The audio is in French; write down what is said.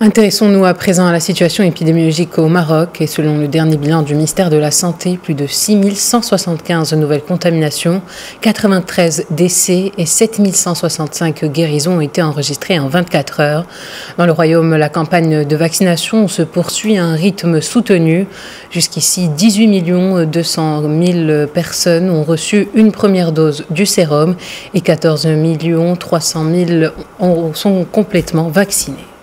Intéressons-nous à présent à la situation épidémiologique au Maroc et selon le dernier bilan du ministère de la Santé, plus de 6175 nouvelles contaminations, 93 décès et 7165 guérisons ont été enregistrées en 24 heures. Dans le royaume, la campagne de vaccination se poursuit à un rythme soutenu. Jusqu'ici, 18 200 000 personnes ont reçu une première dose du sérum et 14 300 000 sont complètement vaccinées.